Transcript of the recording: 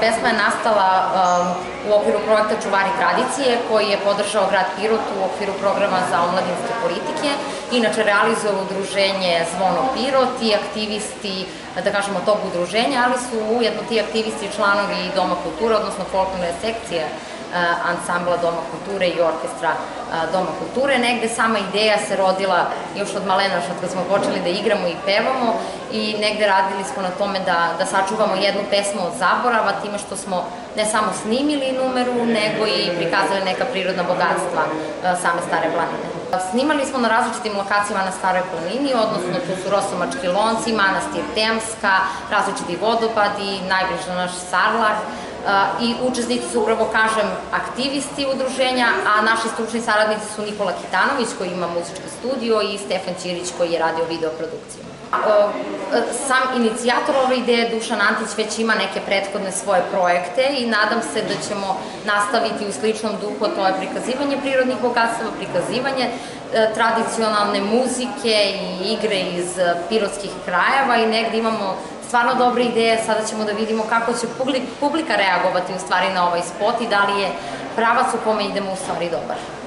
Pesma je nastala um, u okviru projekta Čuvari tradicije koji je podržao grad Pirot u okviru programa za omladinske politike. Inače realizuje udruženje Zvono Pirot i aktivisti, da kažemo, tog udruženja, ali su ujedno ti aktivisti članovi Doma kulture, odnosno folklorne sekcije ansambla Doma kulture i orkestra uh, Doma kulture. Negde sama ideja se rodila još od malena, što smo počeli da igramo i pevamo i negde radili smo na tome da, da sačuvamo jednu pesmu od zaborava time što smo ne samo snimili numeru, nego i prikazali neka prirodna bogatstva uh, same Stare planine. Snimali smo na različitim lokacijama na Staroj planini, odnosno tu su Rosomački lonci, manastir Temska, različiti vodopadi, najbliže naš Sarlar, i učesnici su upravo, kažem, aktivisti udruženja, a naši stručni saradnici su Nikola Kitanović koji ima muzički studio i Stefan Ćirić koji je radio videoprodukciju. Sam inicijator ove ideje, Dušan Antić, već ima neke prethodne svoje projekte i nadam se da ćemo nastaviti u sličnom duhu, to je prikazivanje prirodnih bogatstava, prikazivanje e, tradicionalne muzike i igre iz pirotskih krajeva i negde imamo stvarno dobre ideje, sada ćemo da vidimo kako će publika reagovati u stvari na ovaj spot i da li je pravac u kome idemo u stvari dobar.